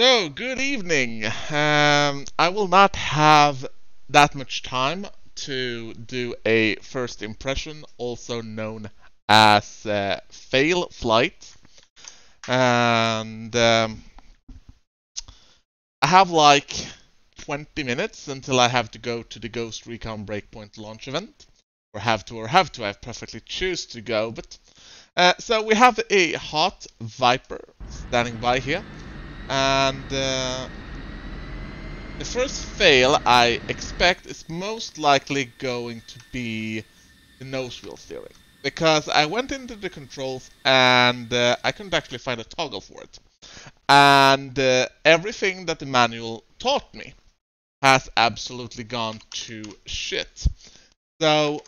So, good evening. Um, I will not have that much time to do a first impression, also known as uh, fail flight. And um, I have like 20 minutes until I have to go to the Ghost Recon Breakpoint launch event. Or have to, or have to. I perfectly choose to go, but. Uh, so we have a hot Viper standing by here. And uh, the first fail I expect is most likely going to be the nose wheel steering. Because I went into the controls and uh, I couldn't actually find a toggle for it. And uh, everything that the manual taught me has absolutely gone to shit. So,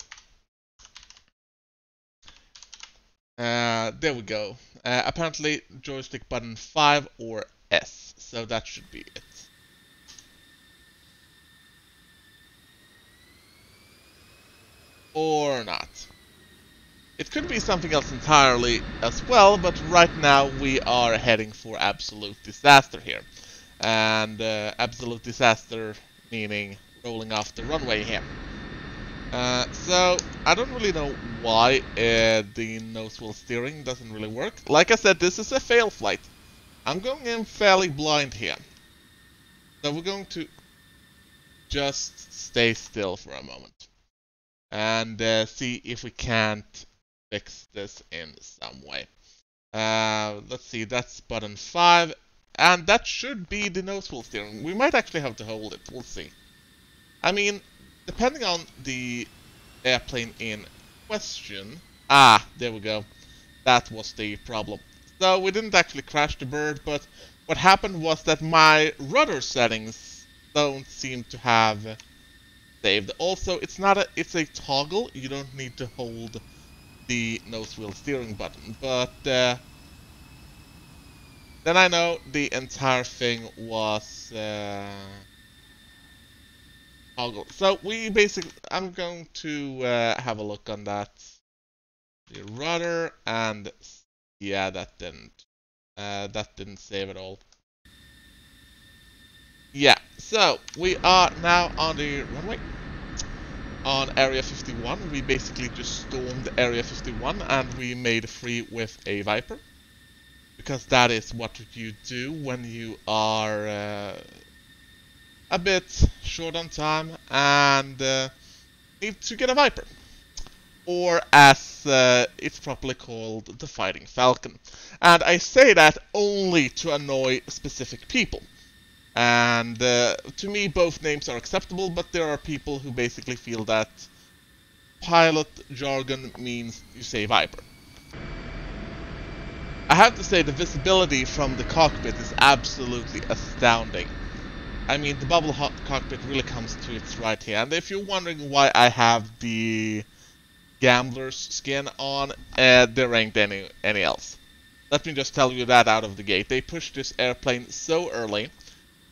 uh, there we go. Uh, apparently joystick button 5 or S, so that should be it. Or not. It could be something else entirely as well, but right now we are heading for absolute disaster here. And uh, absolute disaster meaning rolling off the runway here. Uh, so, I don't really know why uh, the nose wheel steering doesn't really work. Like I said, this is a fail flight. I'm going in fairly blind here. So we're going to just stay still for a moment. And uh, see if we can't fix this in some way. Uh, let's see, that's button 5. And that should be the nose wheel steering. We might actually have to hold it, we'll see. I mean, depending on the airplane in question... Ah, there we go. That was the problem. So we didn't actually crash the bird, but what happened was that my rudder settings don't seem to have saved. Also, it's not a it's a toggle. You don't need to hold the nose wheel steering button. But uh, then I know the entire thing was uh, toggle. So we basically, I'm going to uh, have a look on that. The rudder and yeah, that didn't. Uh, that didn't save at all. Yeah, so we are now on the runway. On Area 51, we basically just stormed Area 51 and we made free with a Viper. Because that is what you do when you are uh, a bit short on time and uh, need to get a Viper or as uh, it's properly called, the Fighting Falcon. And I say that only to annoy specific people. And uh, to me, both names are acceptable, but there are people who basically feel that pilot jargon means you say Viper. I have to say the visibility from the cockpit is absolutely astounding. I mean, the bubble cockpit really comes to its right here. And if you're wondering why I have the gambler's skin on, uh, there ain't any, any else. Let me just tell you that out of the gate. They pushed this airplane so early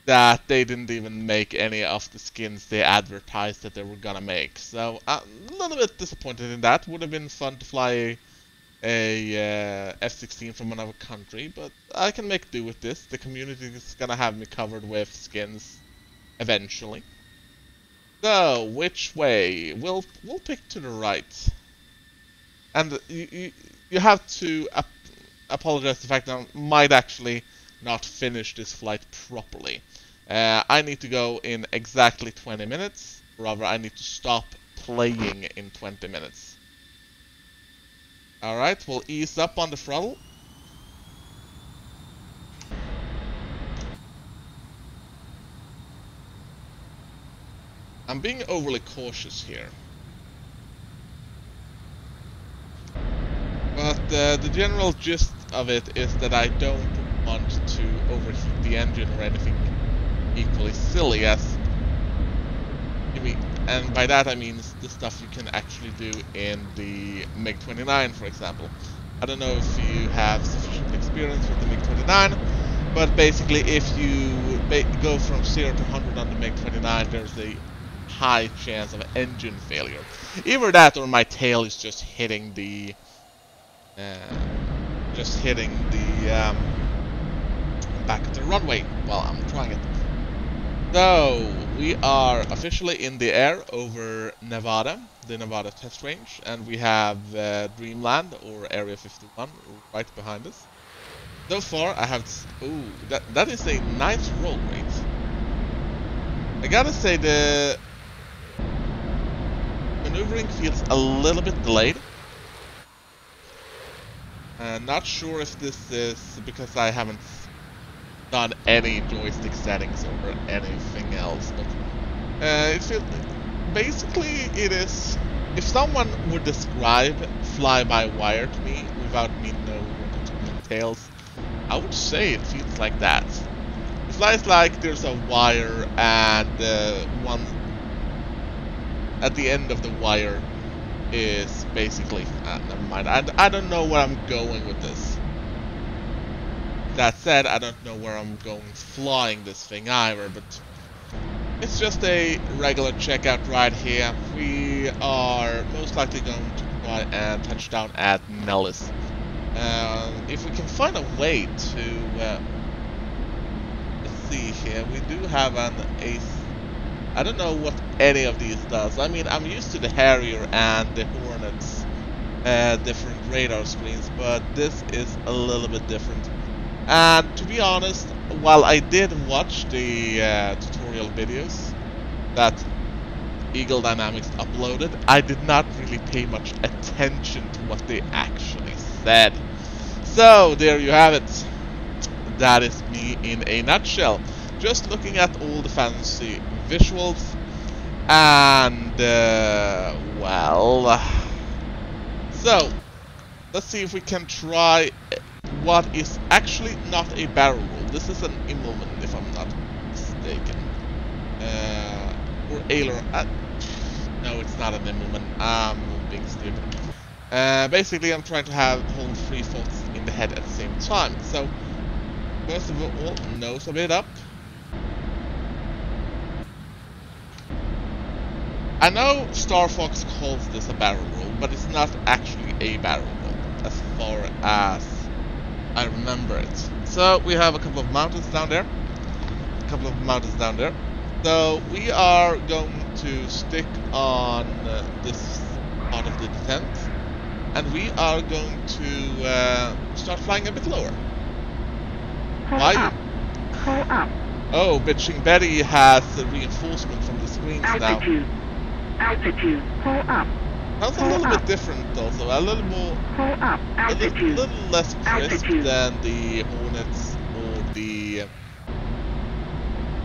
that they didn't even make any of the skins they advertised that they were gonna make. So, uh, a little bit disappointed in that. Would have been fun to fly a, uh, F-16 from another country, but I can make do with this. The community is gonna have me covered with skins eventually. So, which way? We'll, we'll pick to the right and you, you, you have to ap apologize the fact that I might actually not finish this flight properly. Uh, I need to go in exactly 20 minutes, rather I need to stop playing in 20 minutes. Alright, we'll ease up on the throttle. I'm being overly cautious here. Uh, the general gist of it is that I don't want to overheat the engine or anything equally silly as... And by that I mean the stuff you can actually do in the MiG-29, for example. I don't know if you have sufficient experience with the MiG-29, but basically if you go from 0 to 100 on the MiG-29, there's a high chance of engine failure. Either that or my tail is just hitting the just hitting the um, back of the runway while I'm trying it. So, we are officially in the air over Nevada, the Nevada test range, and we have uh, Dreamland or Area 51 right behind us. So far, I have. Oh, that that is a nice roll rate. I gotta say the maneuvering feels a little bit delayed. Uh, not sure if this is because I haven't done any joystick settings or anything else, but uh, it basically it is. If someone would describe fly-by-wire to me without me knowing what it entails, I would say it feels like that. It flies like there's a wire and uh, one at the end of the wire is basically uh, never mind. I, I don't know where I'm going with this. That said, I don't know where I'm going flying this thing either, but it's just a regular checkout ride here. We are most likely going to try and touch down at Nellis. Uh, if we can find a way to... Uh, let's see here. We do have an ace... I don't know what any of these does. I mean, I'm used to the Harrier and the Hornets uh, different radar screens, but this is a little bit different. And to be honest, while I did watch the uh, tutorial videos that Eagle Dynamics uploaded, I did not really pay much attention to what they actually said. So, there you have it. That is me in a nutshell. Just looking at all the fancy visuals and, uh, well... So, let's see if we can try what is actually not a barrel roll. This is an Immelmann, if I'm not mistaken. Uh, or aileron. Uh, no, it's not an Immelmann. I'm being stupid. Uh, basically, I'm trying to have hold three thoughts in the head at the same time. So, first of all, nose a bit up. I know Star Fox calls this a barrel roll, but it's not actually a barrel roll, as far as I remember it. So we have a couple of mountains down there. A couple of mountains down there. So we are going to stick on uh, this part of the descent. And we are going to uh, start flying a bit lower. Why? Oh, Bitching Betty has the reinforcement from the screens Altitude. now. Altitude. Pull up. Sounds a little bit different though, also, a little more Pull up. a little, Altitude. little less crisp Altitude. than the Hornets or the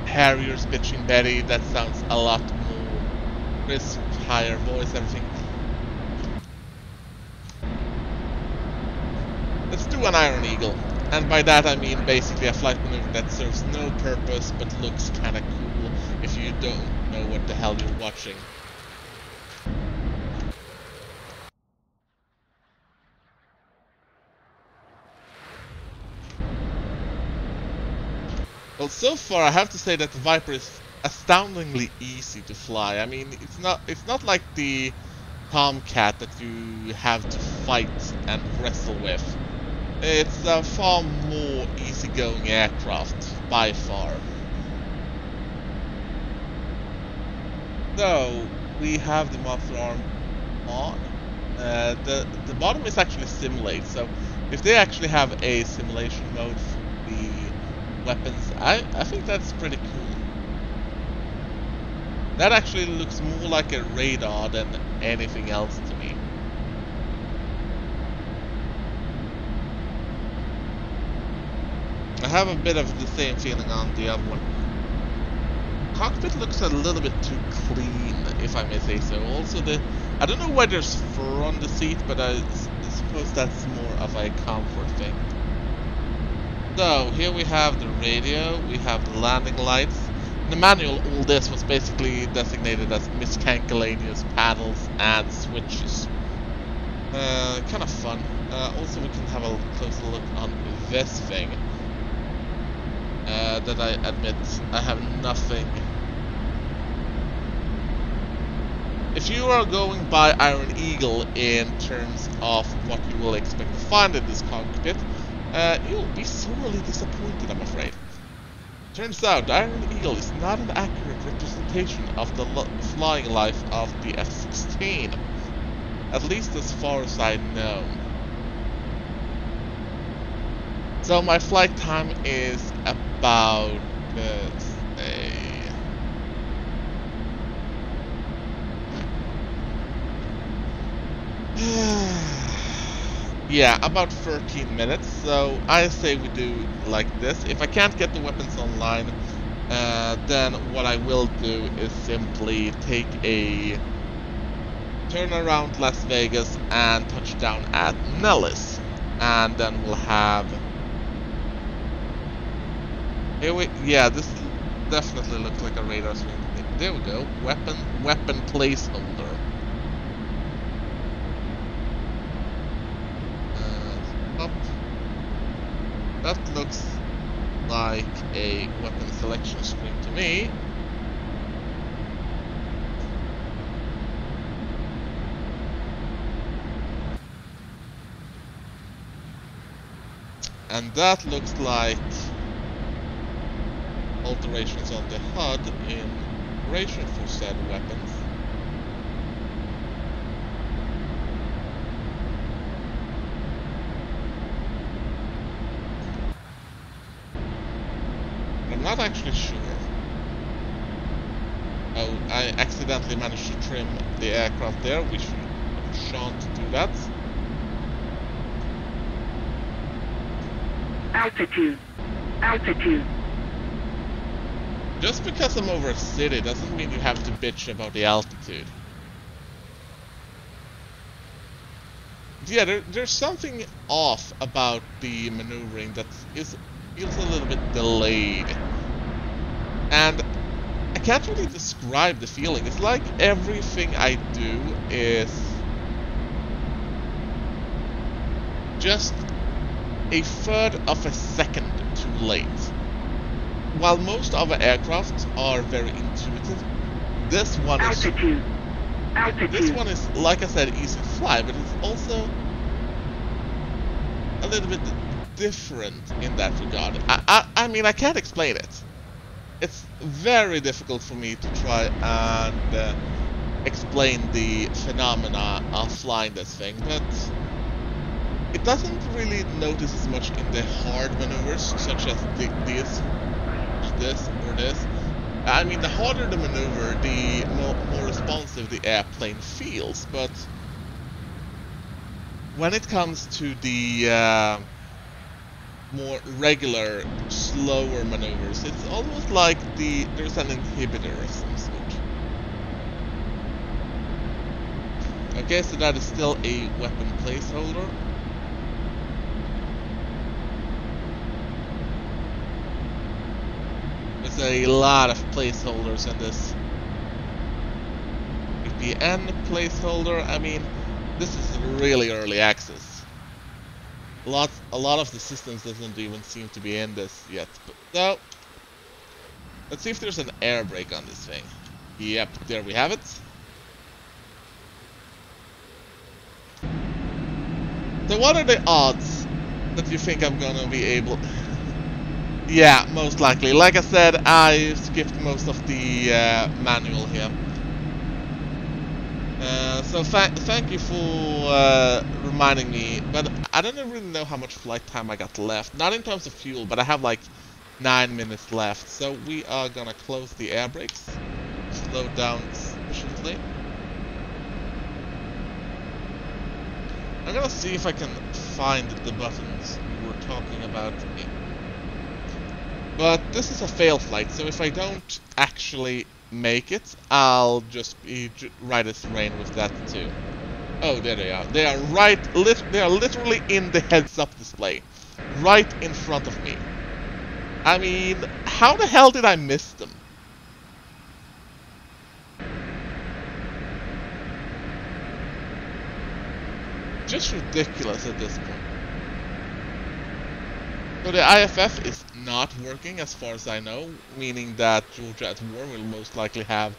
Harriers bitching Betty. That sounds a lot more crisp, higher voice, everything. Let's do an Iron Eagle. And by that I mean basically a flight maneuver that serves no purpose but looks kinda cool if you don't know what the hell you're watching. Well, so far I have to say that the Viper is astoundingly easy to fly. I mean, it's not it's not like the Tomcat that you have to fight and wrestle with. It's a far more easygoing aircraft by far. So we have the muffler arm on. Uh, the the bottom is actually simulated. So if they actually have a simulation mode for the weapons, I I think that's pretty cool. That actually looks more like a radar than anything else to me. I have a bit of the same feeling on the other one. Cockpit looks a little bit too clean, if I may say so. Also, the I don't know why there's fur on the seat, but I suppose that's more of a comfort thing. So here we have the radio, we have the landing lights. In the manual, all this was basically designated as miscellaneous paddles and switches. Uh, kind of fun. Uh, also, we can have a closer look on this thing. Uh, that I admit I have nothing. If you are going by Iron Eagle in terms of what you will expect to find in this cockpit, uh, you'll be sorely disappointed, I'm afraid. Turns out, Iron Eagle is not an accurate representation of the flying life of the F-16. At least as far as I know. So my flight time is about, uh, say... yeah, about 13 minutes, so I say we do like this. If I can't get the weapons online, uh, then what I will do is simply take a turn around Las Vegas and touch down at Nellis. And then we'll have... Here we... Yeah, this definitely looks like a radar screen. There we go. Weapon, weapon placeholder. That looks like a weapon selection screen to me. And that looks like alterations on the HUD in preparation for said weapons. not actually sure. Oh, I accidentally managed to trim the aircraft there, which shan't do that. Altitude. Altitude. Just because I'm over a city doesn't mean you have to bitch about the altitude. Yeah, there, there's something off about the maneuvering that is feels a little bit delayed. And can't really describe the feeling. It's like everything I do is just a third of a second too late. While most other aircraft are very intuitive, this one is Altitude. Altitude. this one is, like I said, easy to fly, but it's also a little bit different in that regard. I, I, I mean, I can't explain it. It's very difficult for me to try and uh, explain the phenomena of flying this thing, but it doesn't really notice as much in the hard maneuvers, such as the, this, this, or this. I mean, the harder the maneuver, the more, more responsive the airplane feels, but when it comes to the uh, more regular, slower maneuvers. It's almost like the there's an inhibitor of some sort. Okay, so that is still a weapon placeholder. There's a lot of placeholders in this. Weapon placeholder, I mean, this is really early access. A lot, a lot of the systems doesn't even seem to be in this yet. But. Let's see if there's an air brake on this thing. Yep, there we have it. So what are the odds that you think I'm gonna be able... yeah, most likely. Like I said, I skipped most of the uh, manual here. So th thank you for uh, reminding me, but I don't really know how much flight time I got left. Not in terms of fuel, but I have like 9 minutes left. So we are gonna close the air brakes, slow down sufficiently. I'm gonna see if I can find the buttons we were talking about. But this is a fail flight, so if I don't actually make it, I'll just be right as rain with that too. Oh, there they are. They are right, they are literally in the heads-up display. Right in front of me. I mean, how the hell did I miss them? Just ridiculous at this point. So the IFF is not working as far as I know, meaning that Georgia at War will most likely have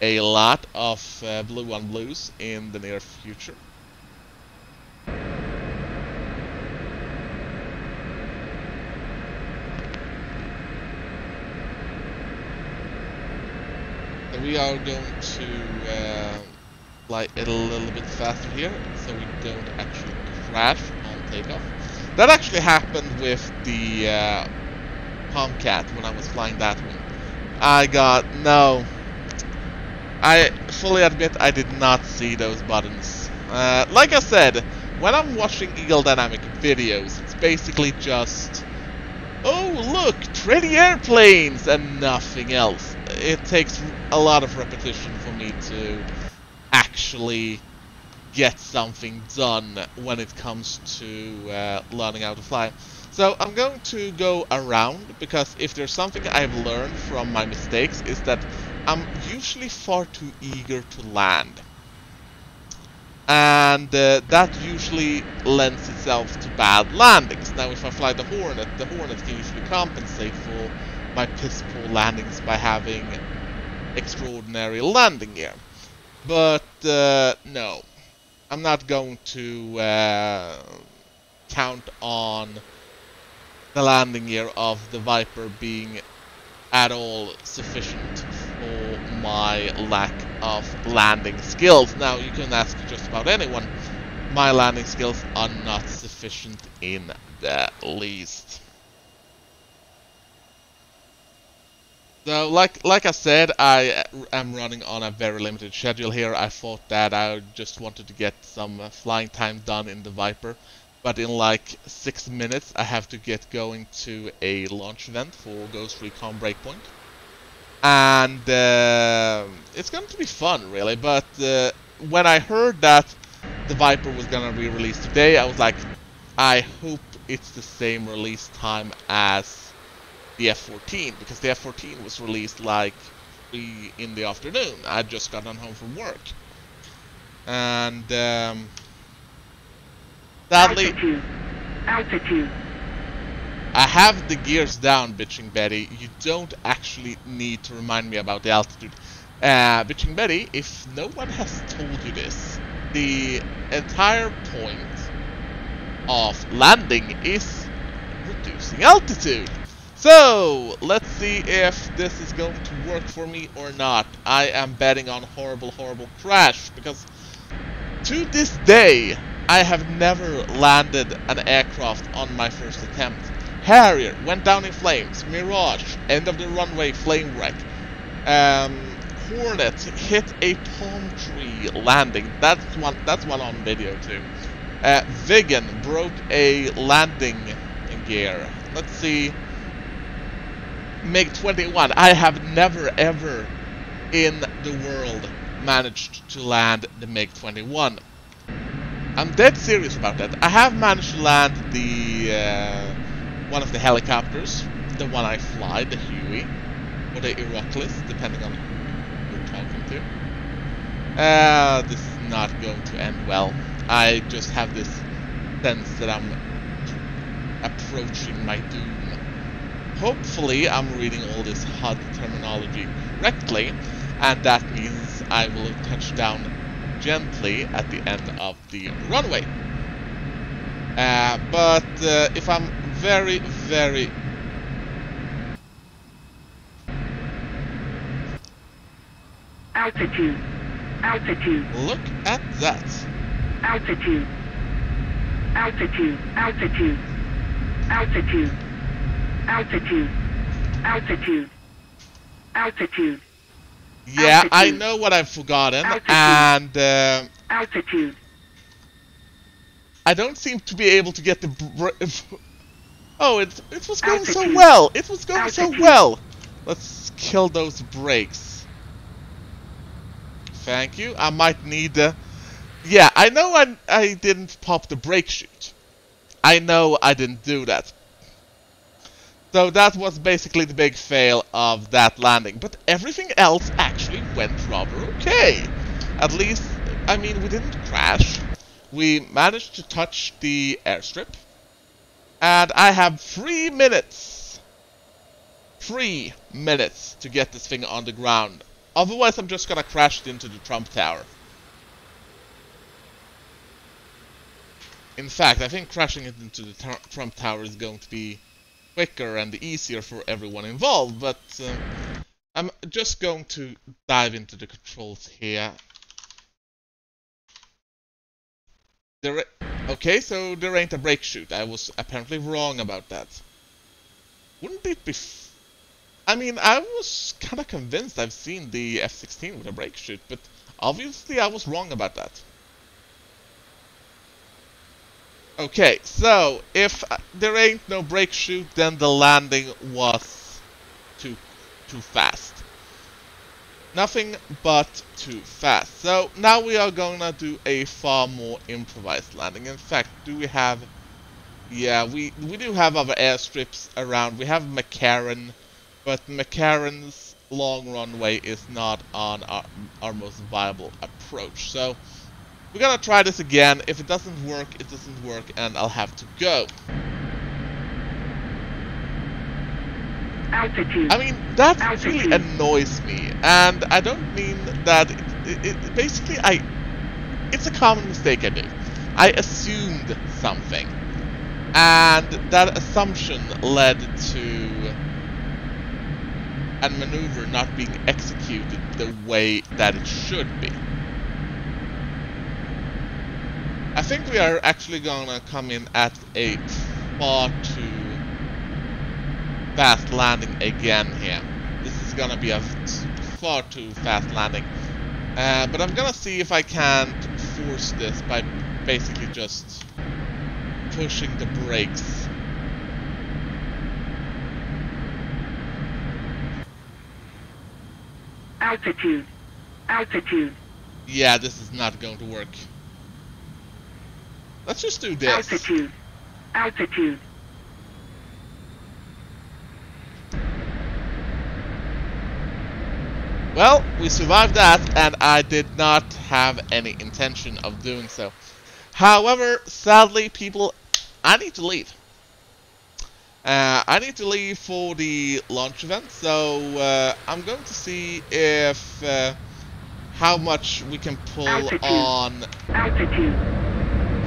a lot of uh, blue on blues in the near future. We are going to uh, fly it a little bit faster here, so we don't actually crash on takeoff. That actually happened with the uh, Tomcat when I was flying that one. I got no. I fully admit I did not see those buttons. Uh, like I said, when I'm watching Eagle Dynamic videos, it's basically just, oh look, pretty airplanes and nothing else. It takes a lot of repetition for me to actually get something done when it comes to uh, learning how to fly. So I'm going to go around because if there's something I've learned from my mistakes is that I'm usually far too eager to land. And uh, that usually lends itself to bad landings. Now if I fly the Hornet, the Hornet can usually compensate for my piss poor landings by having extraordinary landing gear. But uh, no, I'm not going to uh, count on the landing gear of the Viper being at all sufficient for my lack of landing skills. Now, you can ask just about anyone. My landing skills are not sufficient in the least. So, like like I said, I am running on a very limited schedule here. I thought that I just wanted to get some flying time done in the Viper but in like six minutes I have to get going to a launch event for Ghost Recon Breakpoint. And uh, it's going to be fun, really, but uh, when I heard that the Viper was going to be released today, I was like, I hope it's the same release time as the F-14, because the F-14 was released like 3 in the afternoon. I just gotten home from work. And... Um, Sadly, Altitude. Altitude. I have the gears down, Bitching Betty. You don't actually need to remind me about the altitude. Uh, Bitching Betty, if no one has told you this, the entire point of landing is reducing altitude. So, let's see if this is going to work for me or not. I am betting on horrible, horrible crash, because to this day, I have never landed an aircraft on my first attempt. Harrier went down in flames. Mirage, end of the runway, flame wreck. Um, Hornet hit a palm tree landing. That's one. That's one on video too. Uh, Viggen broke a landing gear. Let's see. MiG 21. I have never ever in the world managed to land the MiG 21. I'm dead serious about that. I have managed to land the uh, one of the helicopters, the one I fly, the Huey, or the Heracles, depending on who you're talking to. Uh, this is not going to end well. I just have this sense that I'm approaching my doom. Hopefully, I'm reading all this HUD terminology correctly, and that means I will touch down gently at the end of the runway. Uh, but uh, if I'm very, very... Altitude. Altitude. Look at that. Altitude. Altitude. Altitude. Altitude. Altitude. Altitude. Altitude. Yeah, I know what I've forgotten, Altitude. and uh, Altitude. I don't seem to be able to get the. Br- oh, it it was going so well. It was going so well. Let's kill those brakes. Thank you. I might need. Uh, yeah, I know I I didn't pop the brake chute. I know I didn't do that. So that was basically the big fail of that landing. But everything else actually went rather okay. At least, I mean, we didn't crash. We managed to touch the airstrip. And I have three minutes. Three minutes to get this thing on the ground. Otherwise, I'm just gonna crash it into the Trump Tower. In fact, I think crashing it into the Trump Tower is going to be quicker and easier for everyone involved, but uh, I'm just going to dive into the controls here. There, okay, so there ain't a brake chute. I was apparently wrong about that. Wouldn't it be... I mean, I was kind of convinced I've seen the F-16 with a brake chute, but obviously I was wrong about that. Okay, so if uh, there ain't no brake chute, then the landing was too too fast. Nothing but too fast. So now we are gonna do a far more improvised landing. In fact, do we have... Yeah, we, we do have other airstrips around. We have McCarran, but McCarran's long runway is not on our, our most viable approach. So we're gonna try this again. If it doesn't work, it doesn't work, and I'll have to go. Altitude. I mean, that Altitude. really annoys me, and I don't mean that. It, it, it, basically, I. It's a common mistake I do. I assumed something, and that assumption led to a maneuver not being executed the way that it should be. I think we are actually gonna come in at a far too fast landing again here. This is gonna be a far too fast landing. Uh, but I'm gonna see if I can't force this by basically just pushing the brakes. Altitude. Altitude. Yeah, this is not going to work. Let's just do this. Altitude. Altitude. Well, we survived that, and I did not have any intention of doing so. However, sadly, people, I need to leave. Uh, I need to leave for the launch event, so uh, I'm going to see if uh, how much we can pull Altitude. on Altitude.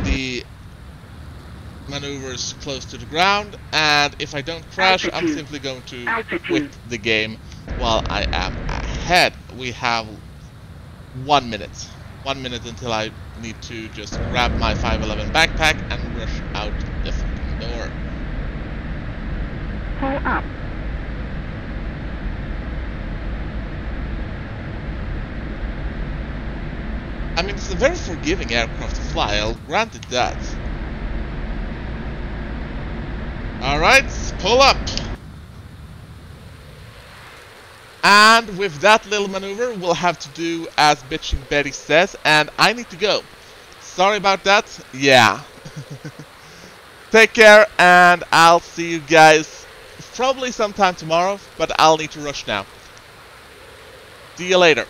The maneuvers close to the ground, and if I don't crash, I'm simply going to Altitude. quit the game while I am ahead. We have one minute. One minute until I need to just grab my 511 backpack and rush out the fucking door. Pull up. It's a very forgiving aircraft to fly, I'll grant it that. Alright, pull up! And with that little maneuver, we'll have to do as Bitching Betty says, and I need to go. Sorry about that, yeah. Take care, and I'll see you guys probably sometime tomorrow, but I'll need to rush now. See you later.